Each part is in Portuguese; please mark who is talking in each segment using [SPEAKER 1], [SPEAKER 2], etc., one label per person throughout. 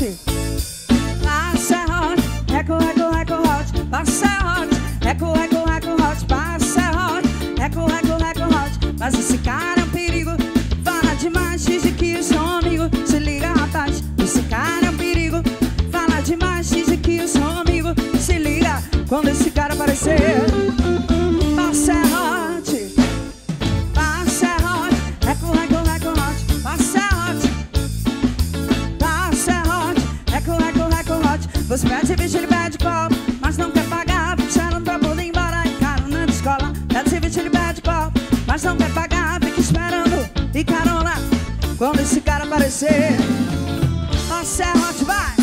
[SPEAKER 1] hot. Passa hot, eco, eco, eco hot. Passa hot, eco, eco, eco hot. Passa hot, eco, eco, eco hot. Mas esse cara é um perigo. Fala demais, diz que eu sou amigo. Se liga, rapaz, esse cara é um perigo. Fala demais, diz que eu sou amigo. Se liga, quando esse Você pede bicho, ele pede copo, mas não quer pagar. Puxando pra poder ir embora carona de escola. Pede bicho, ele pede copo, mas não quer pagar. Fica esperando e carona quando esse cara aparecer. Passerote, vai!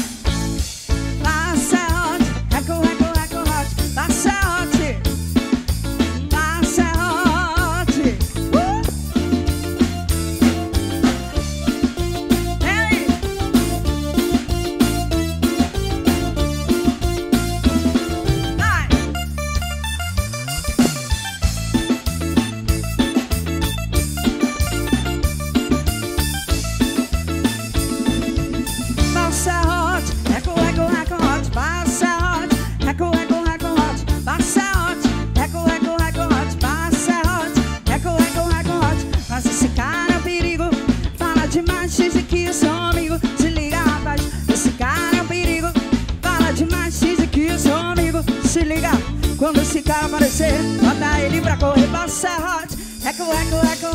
[SPEAKER 1] Quando esse cara aparecer, bota ele pra correr, passerote, eco, eco, eco, passerote.